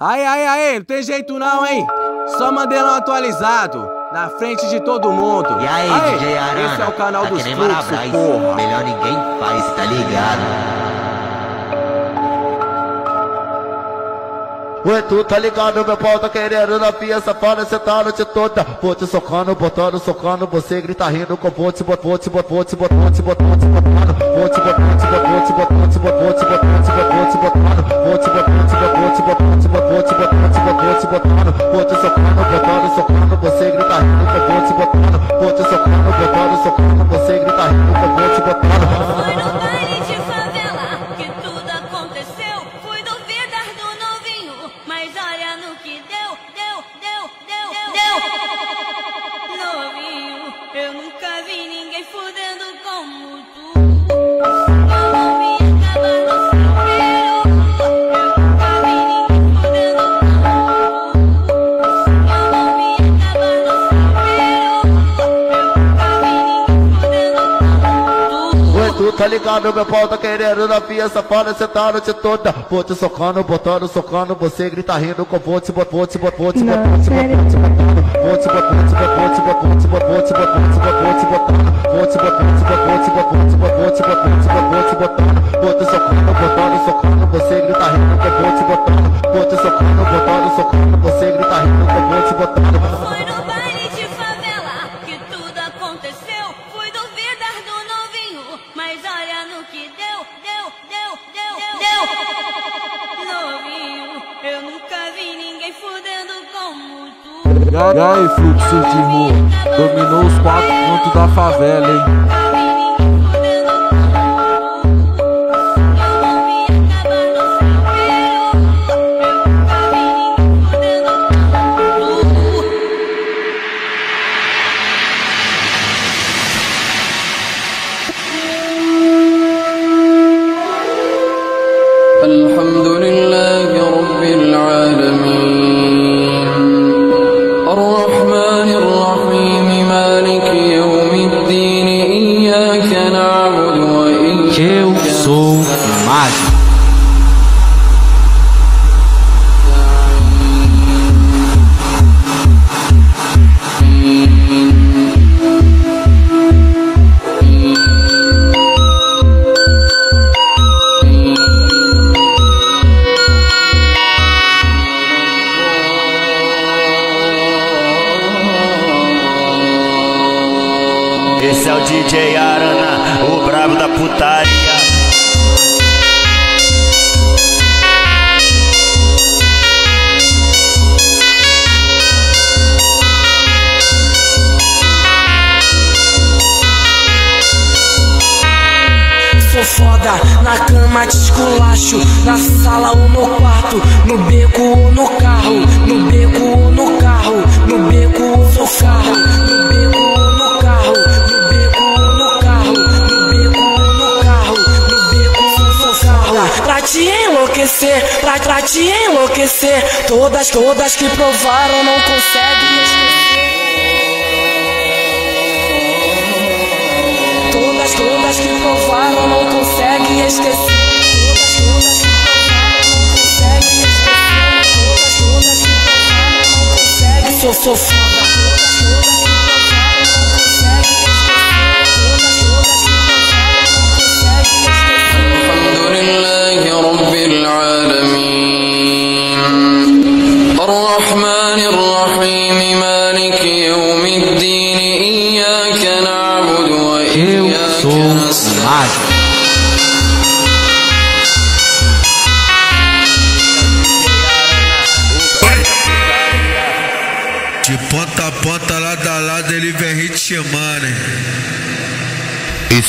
Aí, aí, aí, não tem jeito não, hein? Só Mandelão atualizado, na frente de todo mundo. E aí, Aê, DJ Arana? Esse é o canal tá dos fluxos, Marabras, porra. Melhor ninguém faz, tá ligado? Ué, tu tá ligado, meu pau tá querendo na pia safada, cê tá noite toda. Vou te socando, botando, socando, você grita rindo com vou te bot, vou te bot, vou te bot, vou te bot, vou te botando. Vou te bot, vou te bot, vou te bot, vou te bot, vou te bot, vou te bot, vou te. Vou te bot, vou te bot, vou te bot, vou te bot, vou te bot, vou te botando. Vou te socando, botando, socando, você grita rindo com vou te botando. Vou te socando, botando, socando, você grita rindo com vou te botando. Ligado, meu pau tá querendo na pia safada, tá a noite toda. Vou te socando, botando, socando, você grita rindo com vou te bot, vou te bot, vou te bot, vou te bot, vou te botando. Vou te bot, vou te bot, vou te bot, vou te bot, vou te bot, vou te bot, vou te botando. Vou te bot, vou te bot, vou te bot, vou te bot, vou te socando, botando, socando, você grita rindo com vou te botando. Vou te socando, botando, socando, você grita rindo com vou te botando. E aí, fluxo de rua, dominou os quatro pontos da favela, hein? Esse é o DJ Arana, o brabo da putaria. Sou foda, na cama de esculacho Na sala ou no quarto No beco ou no carro No beco ou no carro No beco ou no carro No beco te enlouquecer Pra, pra te enlouquecer. Todas, todas que provaram não conseguem esquecer. Todas, todas que provaram não conseguem esquecer. Todas, todas que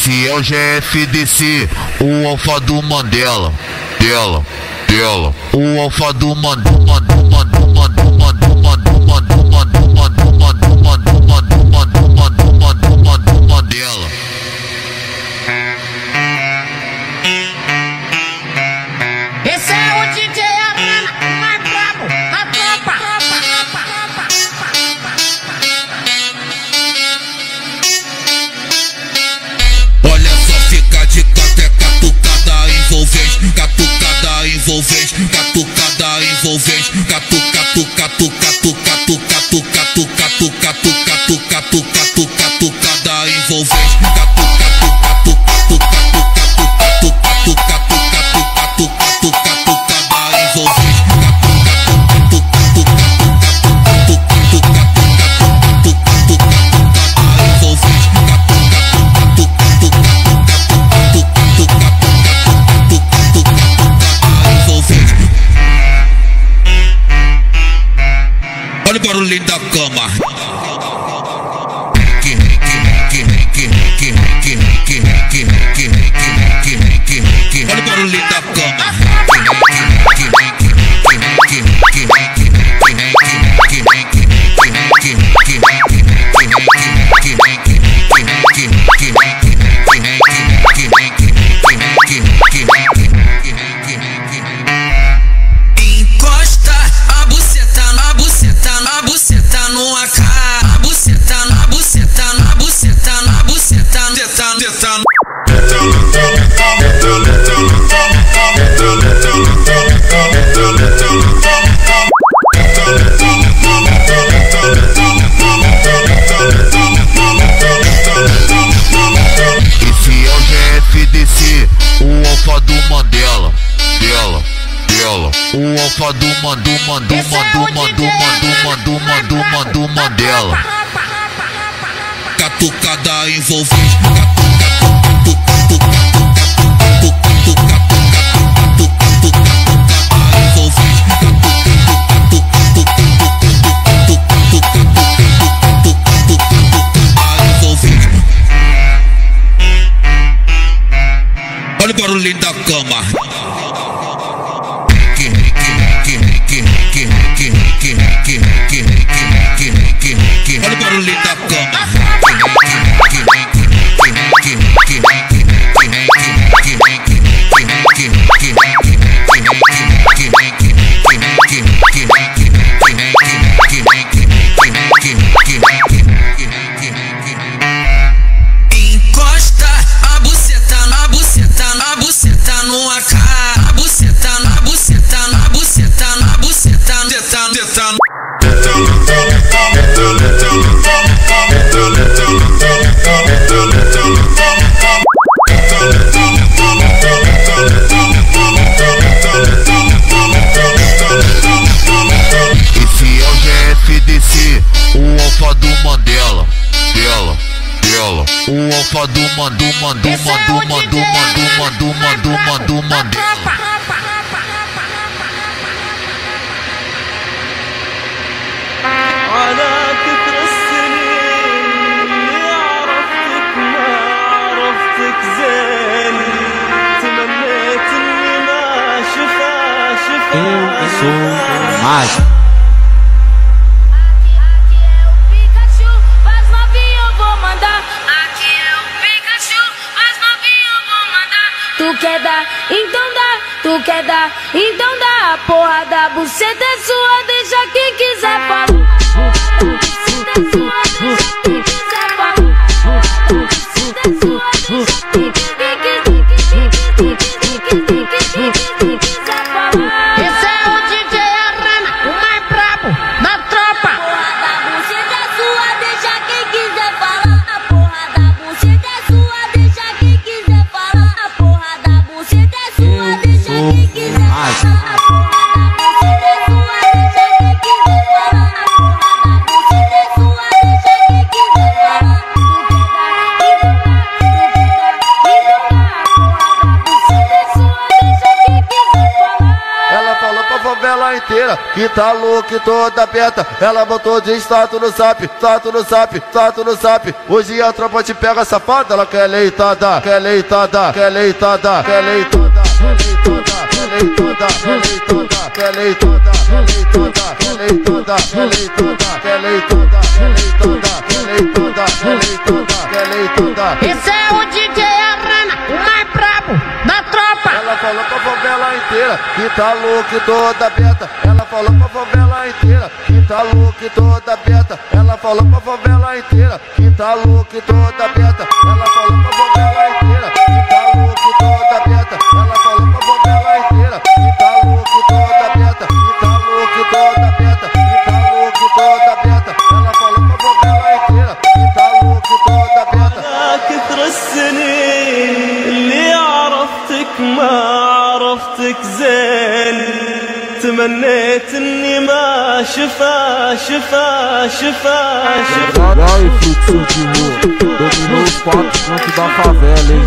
Esse é o GFDC, o alfa do Mandela. Dela, dela. O alfa do Mandela, little up cup. Mandu, Mandu, Mandu, Mandu, Mandu, Mandu, Mandu, Mandu, Mandela. Catucada envolvente. duma, duma, duma, duma, duma, duma, duma, duma, duma, duma. على كثر السنين اللي عرفتك ما عرفتك زين تمنيت اني ما شفا شفا معاك Tu quer dar, então dá. A porra da buceta é sua, deixa quem quiser falar. E aberta. Ela botou de status no zap, status no zap, status no zap. Hoje a tropa te pega safada, ela quer leitada, quer leitada, quer leitada, quer leitada, quer leitada, quer leitada, quer leitada, quer leitada, quer leitada, quer leitada, quer leitada, quer leitada, quer leitada, quer leitada, quer leitada. Esse é o DJ inteira que tá louca e toda aberta. Ela falou pra favela inteira que tá louca e toda aberta. Ela falou pra favela inteira que tá louca e toda aberta. Ela تمنيت اني ما شفا شفا شفا شفا Vai, fluxo de rua. Dominou os quatro cantos da favela, hein?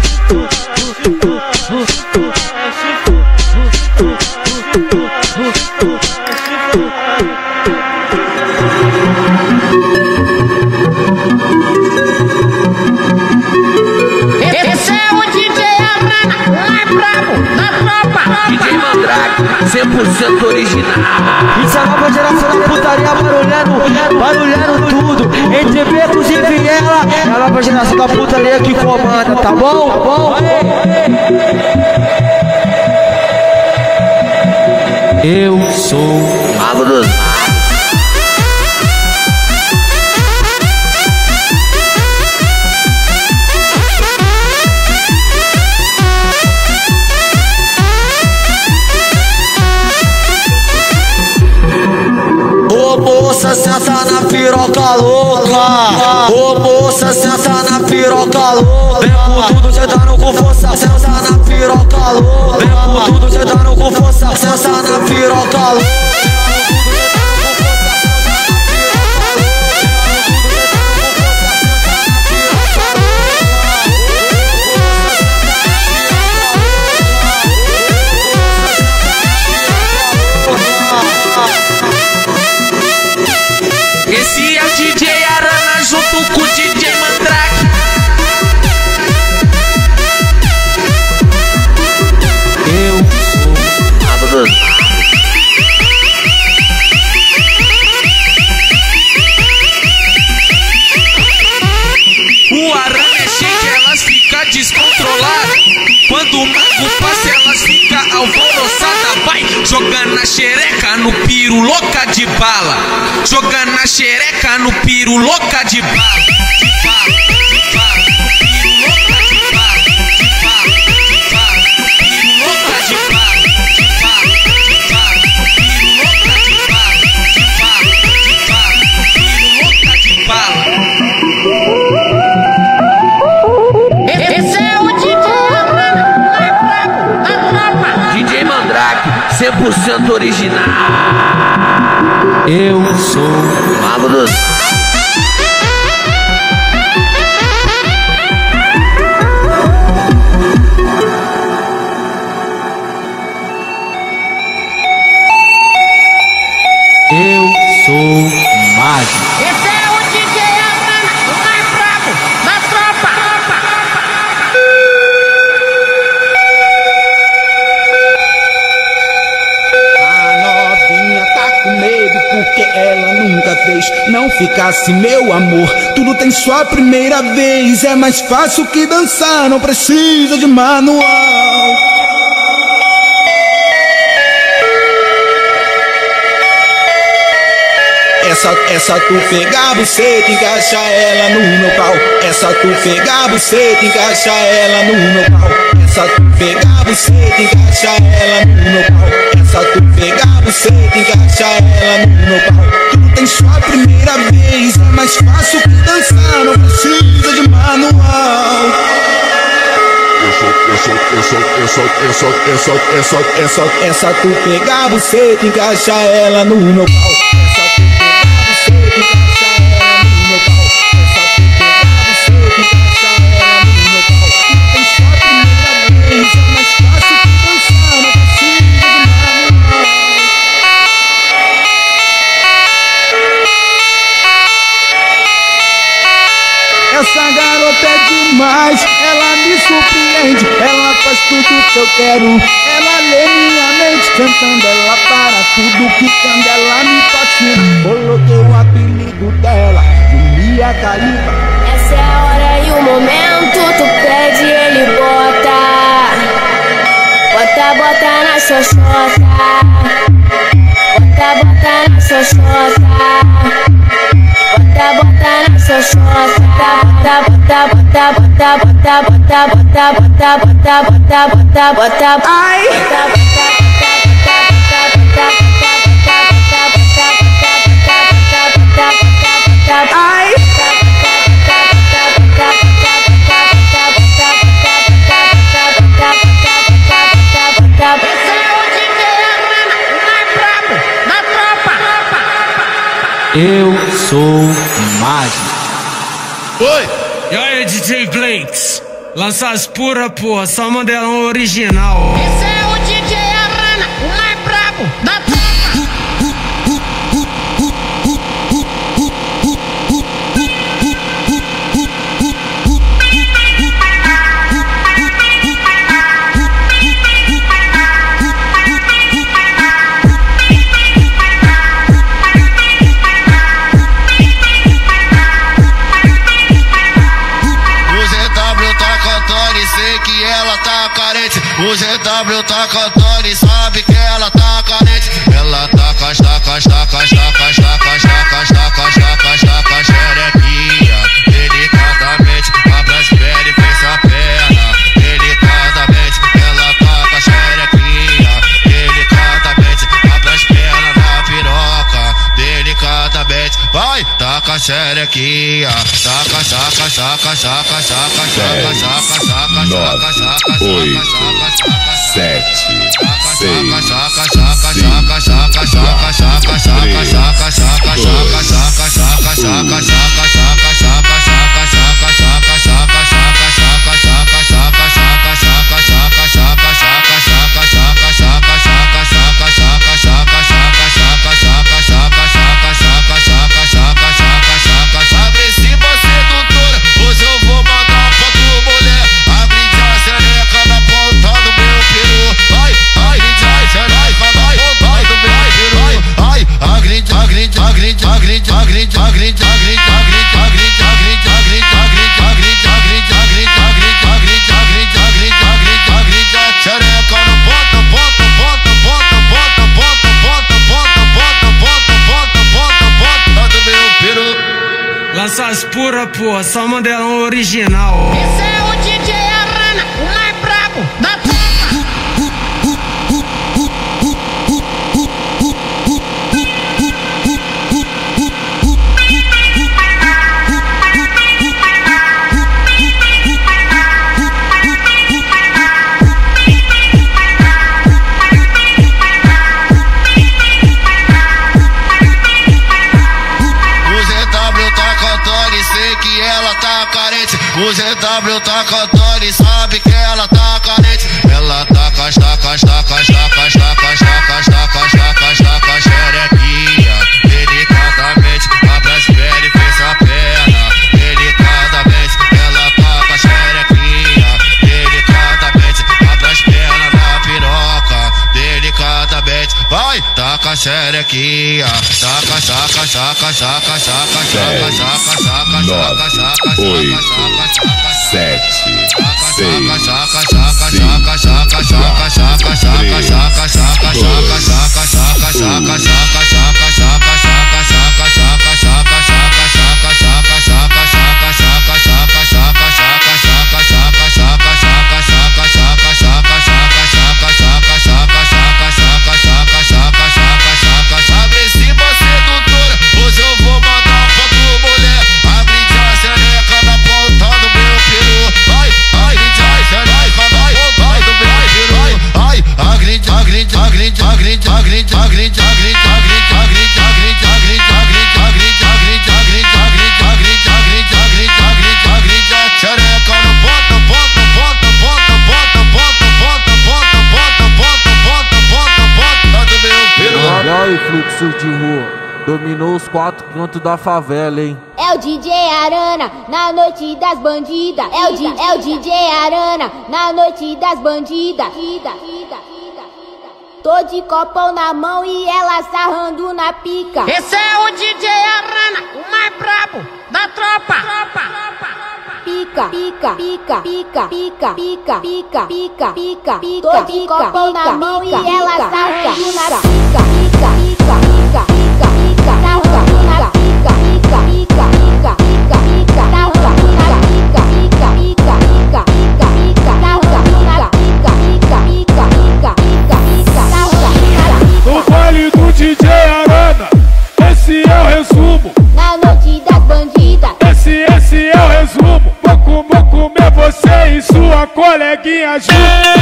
Esse é o DJ Arana, o mais brabo da tropa. DJ Mandrake, 100% original. Isso é a nova geração da putaria barulhando, barulhando tudo. Entre becos e viela, é a nova geração da putaria que comanda, tá bom? Tá bom? Eu sou Mago dos moça, senta na piroca louca. Ô moça, senta na piroca louca. Vem com tudo, sentando com força. Senta na piroca louca. Vem com tudo, sentando com força. Senta na piroca louca. bala, jogando a xereca no piro, louca de bala. Esse é o DJ, é DJ Mandrake, 100% original. Eu sou Mago fez. Não ficasse meu amor, tudo tem sua primeira vez. É mais fácil que dançar, não precisa de manual. Essa, essa tu pegar você encaixa ela no meu pau. Essa tu pegar você encaixa ela no meu pau. Essa tu pegar você encaixa ela no meu pau só tu pegar você e encaixar ela no meu pau. Tu tem sua primeira vez, é mais fácil que dançar, não precisa de manual. É só, é só, é só, é só, é só, é só, é só, é só tu pegar você e encaixar ela no meu pau. Ela me surpreende, ela faz tudo que eu quero, ela lê minha mente, cantando ela para tudo, quicando ela me fascina. Coloquei o apelido dela, de Mia Califa. Essa é a hora e o momento, tu pede, ele bota. Bota, bota na xoxota. Bota, bota na xoxota. Na xoxota. Bota, bota, bota, bota, bota, bota, bota, bota, bota, bota, bota, bota. Ai! Ai! Eu sou mágico. Oi! E aí, DJ Blanks? Lança as pura, porra, só modelão original. Esse é ZW tá cantando e sabe que ela tá carente. Ela tá com as tacas, tacas, tacas, tacas, tacas, tacas, tacas, tacas, xerequinha. Delicadamente, abre as pernas e fez a perna. Delicadamente, ela tá com a xerequinha. Delicadamente, abre as pernas na piroca. Delicadamente, vai, taca a xerequinha. Saca, saca, saca, saca, saca, saca, saca, saca, saca, oito, sete, seis, saca, saca, agride, agride, agride, agride, agride, agride, agride, agride, agride, agride, agride, agride, agride, agride, agride, agride, agride, agride, xereca no ponta, ponta, ponta, ponta, ponta, ponta, ponta, ponta, ponta, ponta, ponta, ponta, ponta do meu peru. Lança as pura, porra, só modelão original. Tá cantando e sabe que ela tá carente. Ela tá com as tacas, tacas, tacas, tacas, tacas, tacas, tacas, tacas, xerequinha. Delicadamente, abre as pernas e fez a perna. Delicadamente, ela tá com a xerequinha. Delicadamente, abre as pernas na piroca. Delicadamente, vai, taca a xerequinha. Taca, saca, saca, saca, saca, saca, Dez, saca, saca, saca, nove, saca, saca, oito, saca, saca, sete, saca, seis, saca, saca, saca, saca, saca, saca, saca, saca, três, saca, saca, dois, saca, saca, saca, saca, saca, saca, saca, saca, saca, sete, seis, cinco, três, dois, um. Agride, agride, a. E fluxo de rua. Dominou os quatro cantos da favela, hein? É o DJ Arana na noite das bandidas. É é o DJ Arana na noite das bandidas. Tô de copão na mão e ela sarrando na pica. Esse é o DJ Arana, o mais brabo da tropa. Pica, pica, pica, pica, pica, pica, pica, pica, pica, pica. Tô de copão na mão e ela sarrando na pica. Pica, pica, pica, pica, pica, sarrando na pica. Pica, aqui, ajuda.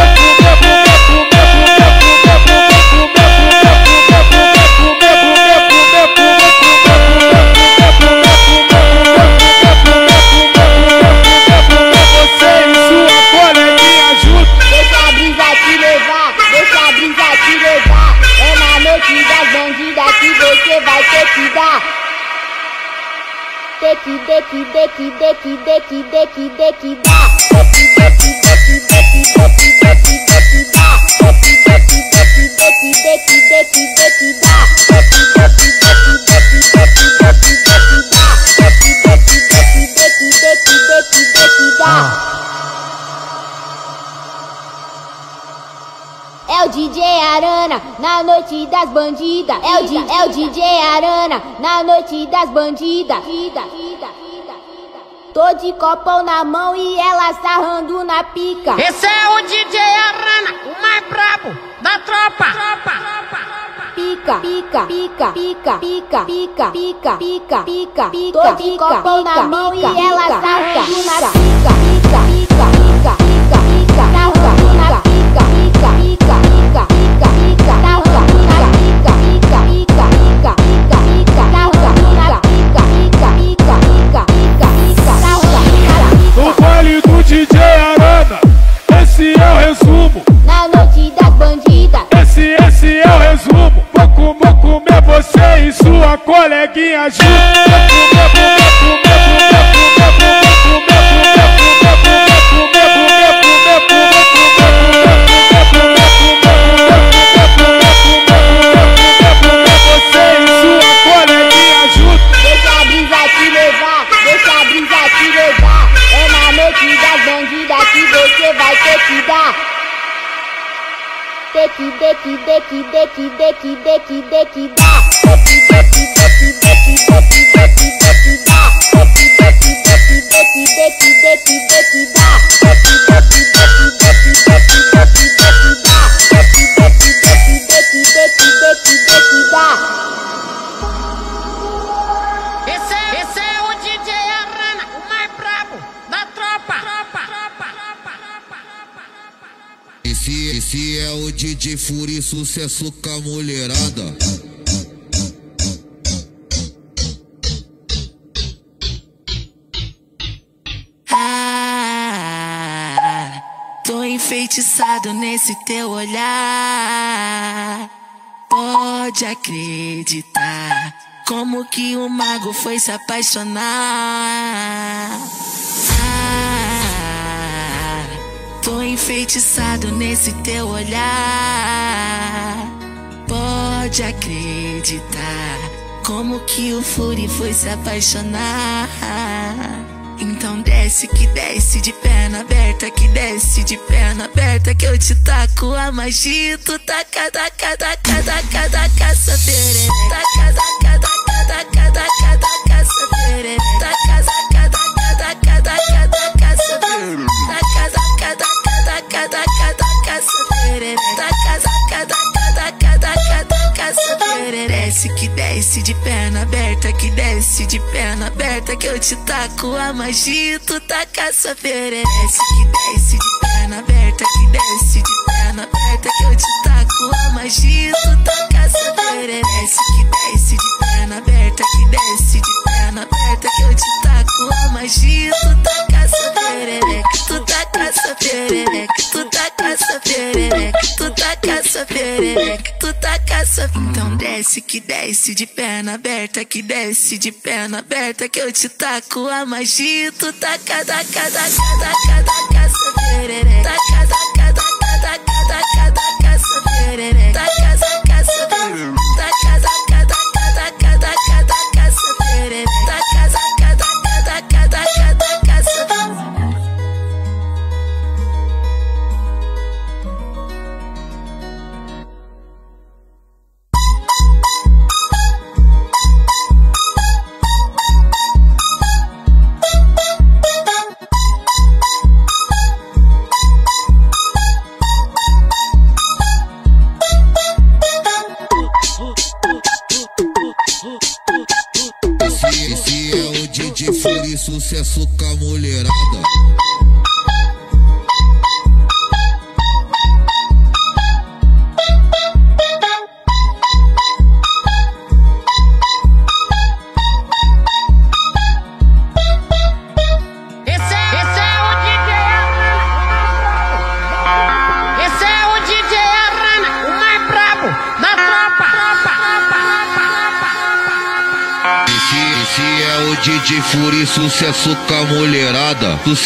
DJ Arana na noite das bandidas. É o, Di- é o DJ Arana na noite das bandidas. Tô de copão na mão e ela sarrando na pica. Esse é o DJ Arana, o mais brabo da tropa. Pica, pica, pica, pica, pica, pica, pica, pica, pica, pica. Tô de copão na mão e ela sarrando na pica. Pica, pica, pica, pica, sua coleguinha junto. Sucesso com a mulherada. Ah, tô enfeitiçado nesse teu olhar. Pode acreditar. Como que o mago foi se apaixonar? Ah, tô enfeitiçado nesse teu olhar. Pode acreditar. Como que o Fury foi se apaixonar? Então desce que desce de perna aberta, que desce de perna aberta, que eu te taco a magia, tu taca, taca, taca, taca, taca, perere, taca, taca, taca, taca, taca, taca, perere, taca, taca, taca, taca, taca, taca, desce que desce de perna aberta, que desce de perna aberta, que eu te taco a magia, tu taca perere, desce que desce de perna aberta, que desce de perna aberta, que eu te taco a magia, tu taca perere, desce que desce de perna aberta, que desce de perna aberta que eu te taco a magia. Tu tá caça perereca, tu tá caça perereca, tu tá caça perereca, tu tá caça perereca, tu tá caça. Então desce que desce de perna aberta, que desce de perna aberta que eu te taco a magia. Tu tá cada cada cada cada caça perereca, tá cada cada cada cada cada caça perereca, tá casa casa, tá casa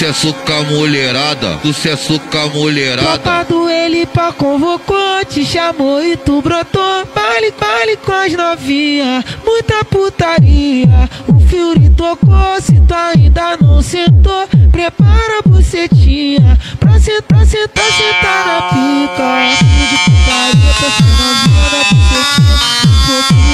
Sucesso com a mulherada. Sucesso com a mulherada. Tropa do ele pra convocou, te chamou e tu brotou. Baile, baile com as novinha, muita putaria. O Fury tocou, se tu ainda não sentou, prepara a bucetinha pra sentar, sentar, sentar na pica. Fio de putaria. tô só novinha da bucetinha.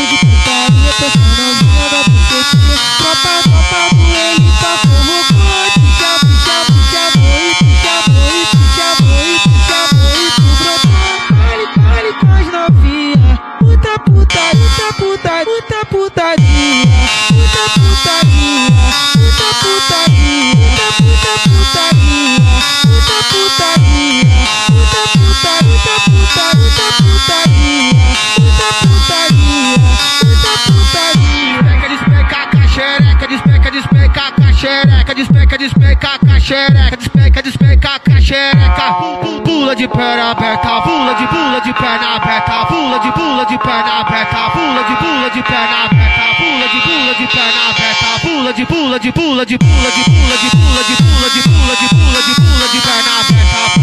Despeca, caxereca, despeca, despeca, caxereca, despeca, despeca, caxereca. Pu- pu- Pula de perna aberta, pula de pula de perna aberta, pula de pula de perna aberta, pula de pula de perna aberta, pula de pula de perna aberta, pula de pula de pula de pula de pula de pula de pula de pula de pula de pula de perna aberta,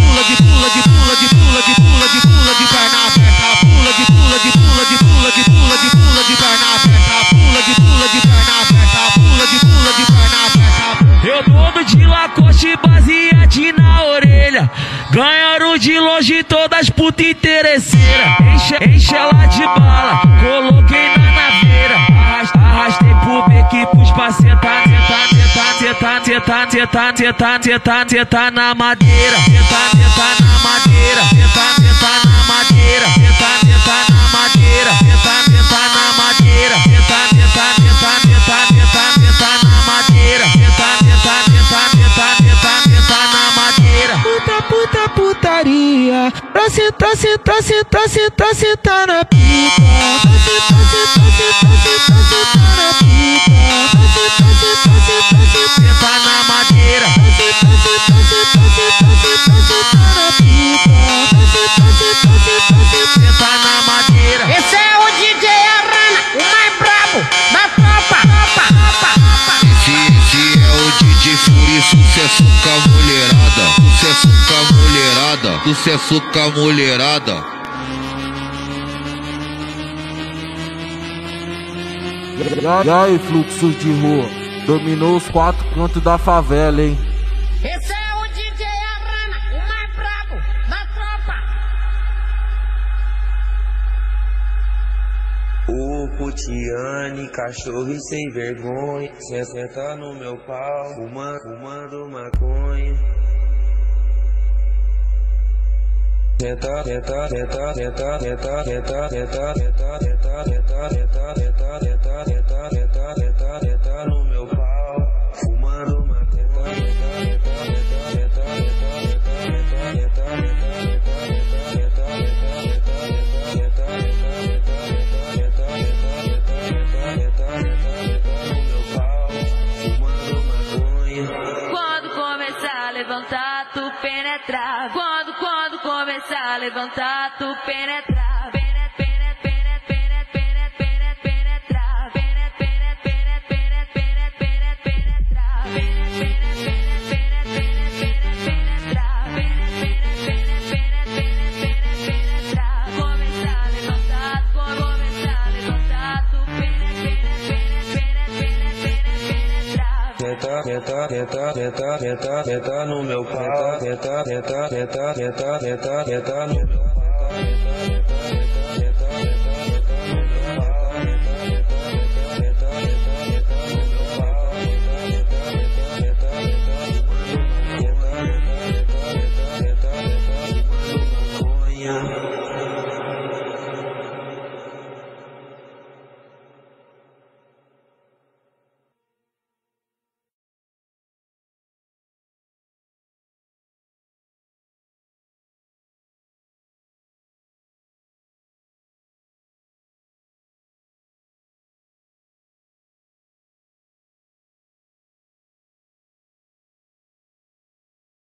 lacoste baseadinho na orelha. Ganharam de longe todas puta interesseira. Enche, enche ela de bala, coloquei na naveira. Arras- Arrastei pro beco e pus pra sentar, sentar, sentar, sentar, sentar, sentar, sentar, sentar, sentar na madeira. Sentar, sentar na madeira. Sentar, sentar na madeira. Sentar, sentar na madeira. Proceed, proceed, proceed, proceed, turn up. Mulherada. Sucesso com a mulherada. E aí, fluxos de rua? Dominou os quatro cantos da favela, hein? Esse é o DJ Arana, o mais brabo da tropa. O Putiane, cachorro e sem vergonha Cê senta no meu pau, fumando, fumando maconha senta no meu encanta tu penetración. Senta, senta, senta, senta, senta, no meu pau. Senta, senta, senta, senta, senta, senta no meu pau.